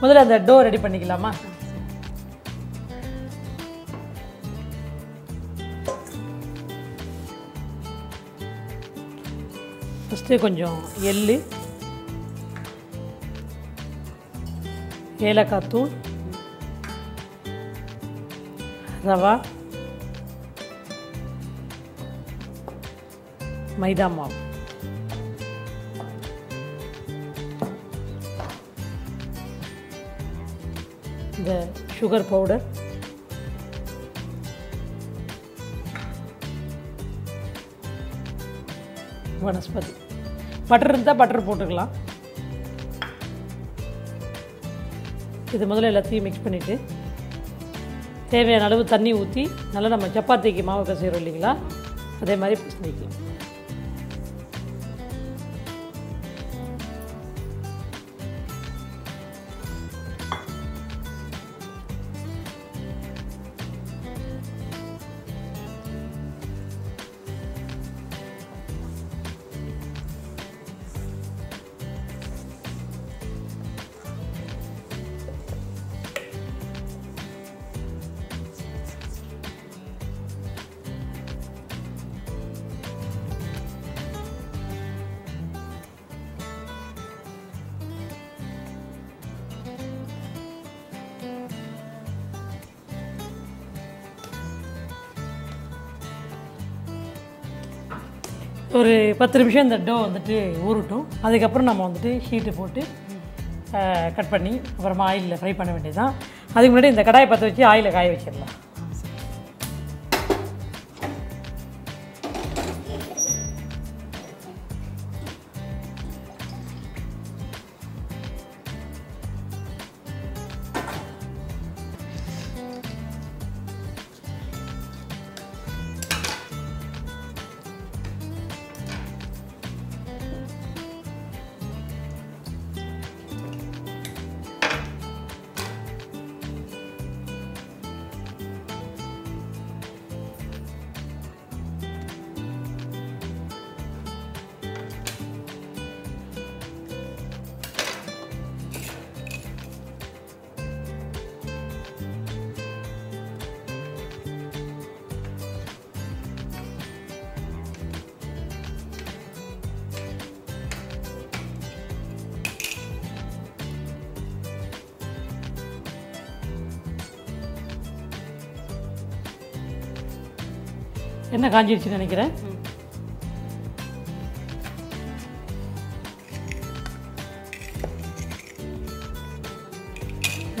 முதல்ல அந்த to ready பண்ணிக்கலாமா? ஃபஸ்ட்டு கொஞ்சம் எள்ளு ஏலக்காய் தூள் ரவா மைதா மாவு. இந்த சுகர் பவுடர் வனஸ்பதி. பட்டர் இருந்தால் பட்டர் போட்டுக்கலாம். இது முதல்ல எல்லாத்தையும் மிக்ஸ் பண்ணிவிட்டு தேவையான அளவு தண்ணி ஊற்றி நல்லா நம்ம சப்பாத்திக்கு மாவு கசைகிறோம் இல்லைங்களா? அதே மாதிரி பிசைஞ்சிக்கலாம் ஒரு பத்து நிமிஷம் இந்த டோ வந்துட்டு ஊறட்டும். அதுக்கப்புறம் நம்ம வந்துட்டு ஹீட்டு போட்டு கட் பண்ணி அப்புறமா ஆயிலில் ஃப்ரை பண்ண வேண்டியதுதான். அதுக்கு முன்னாடி இந்த கடாயை பற்ற வச்சு ஆயிலை காய வச்சிடலாம். என்ன காஞ்சிடுச்சுன்னு நினைக்கிறேன்?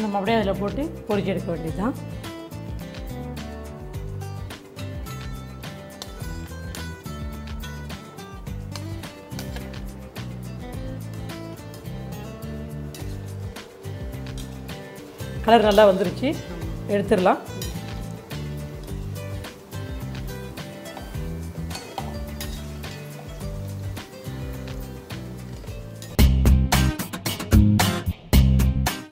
நம்ம அப்படியே அதில் போட்டு பொறிச்சு எடுக்க வேண்டியதுதான். கலர் நல்லா வந்துருச்சு. எடுத்துடலாம்.